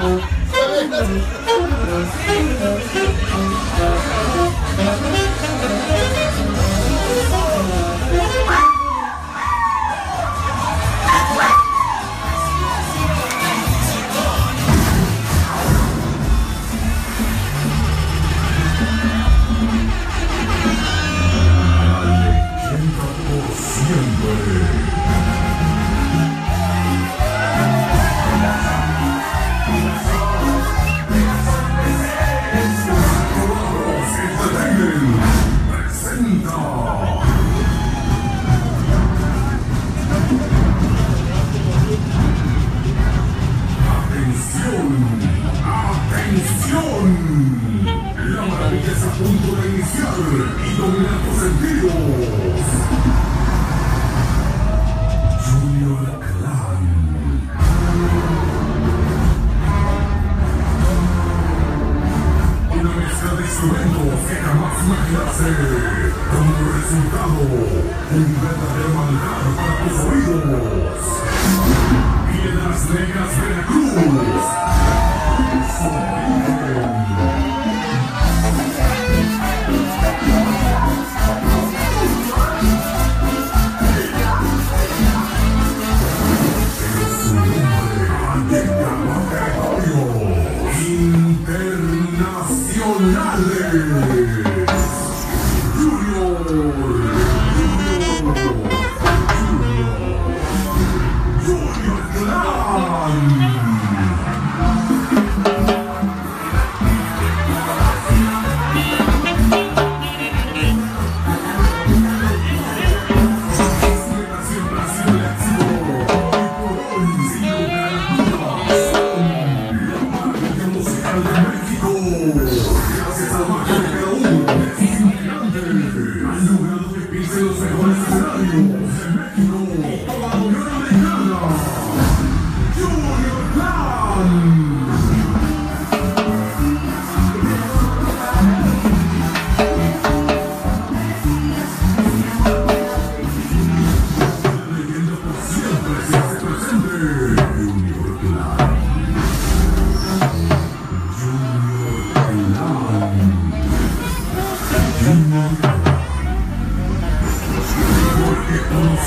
Thank you. Está a punto de iniciar y dominar tus sentidos. Junior Clan. Una mezcla de instrumentos que jamás imaginaste. Como resultado, un verdadero manjar para tus oídos. Piedras Negras Veracruz. Brasil, you.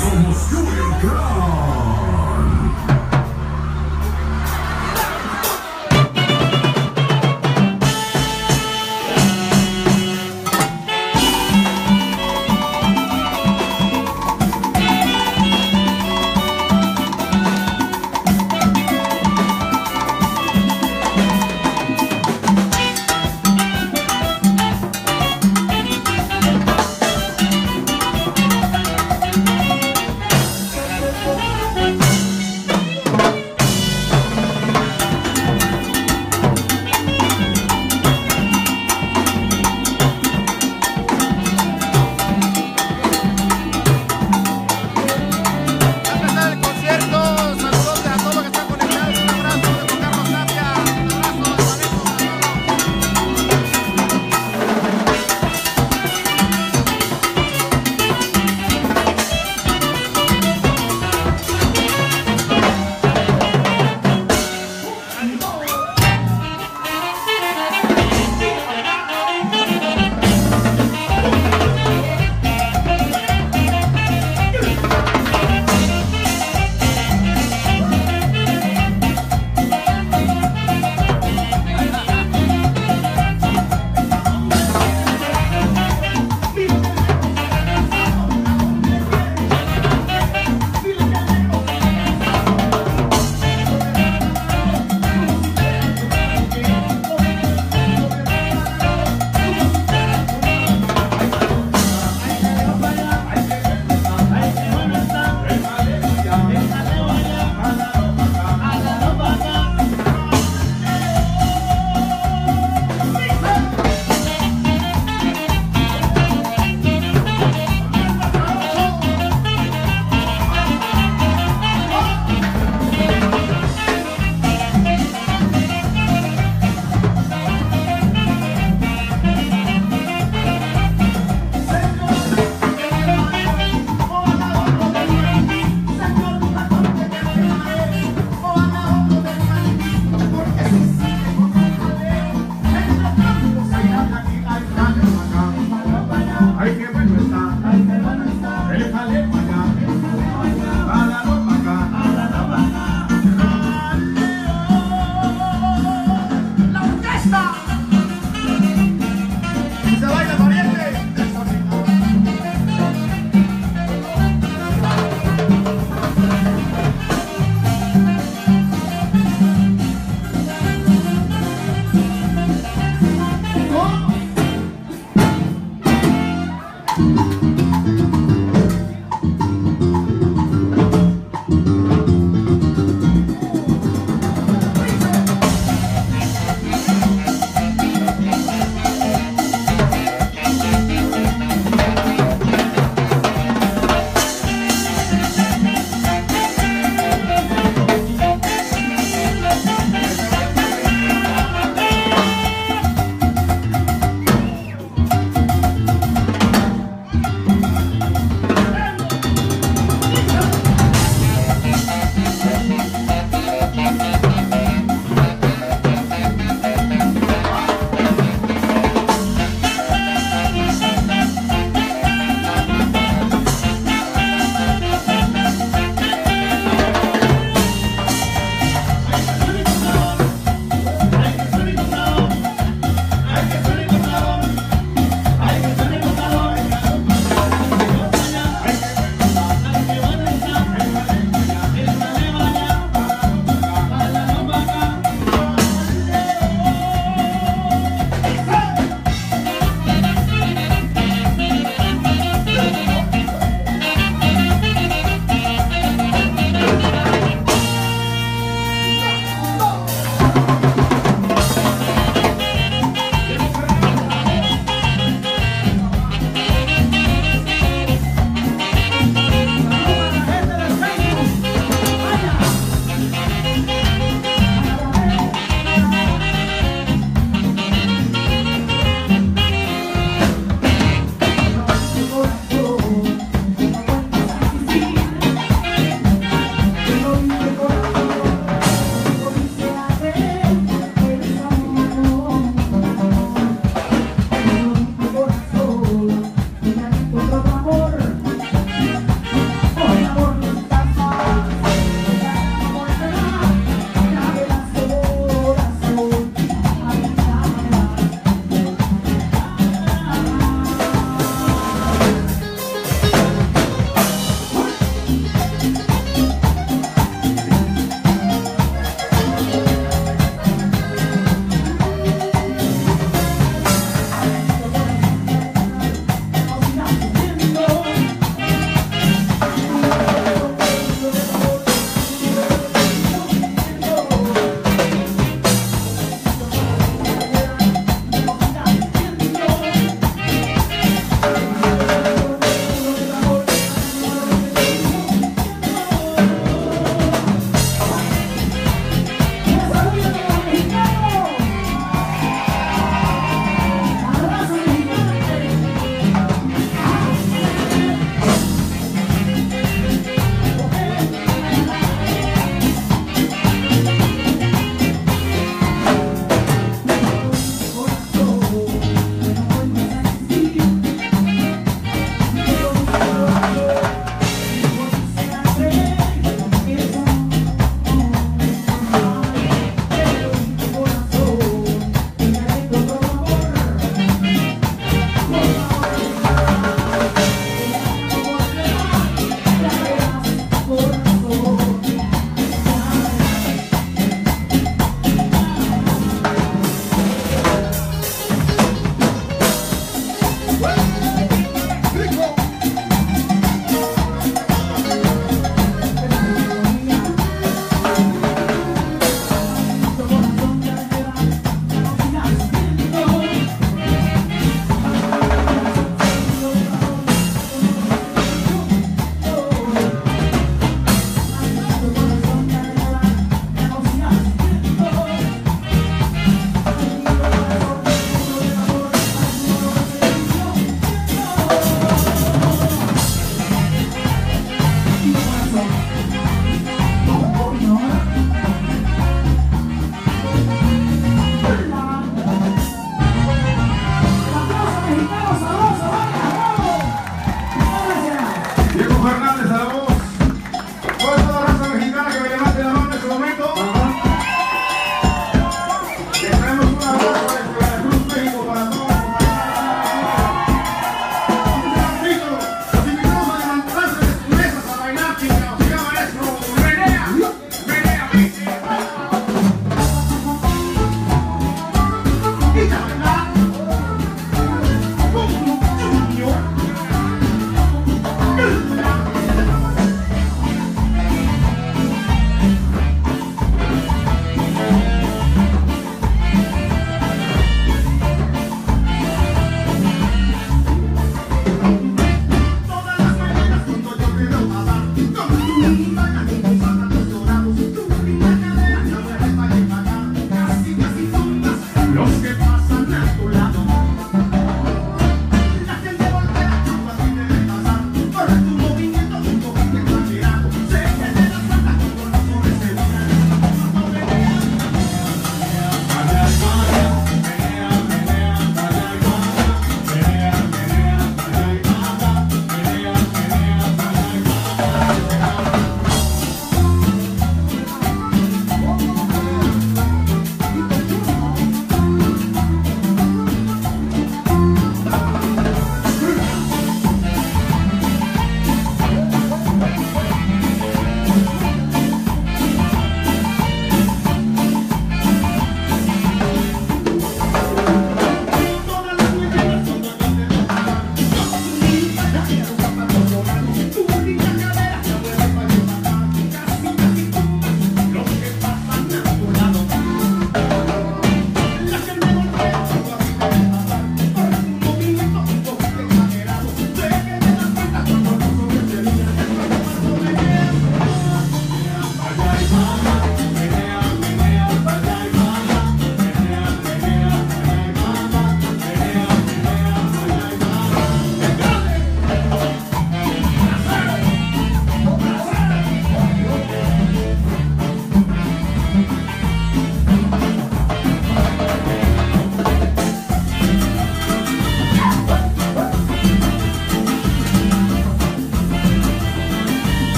Somos Junior Klan.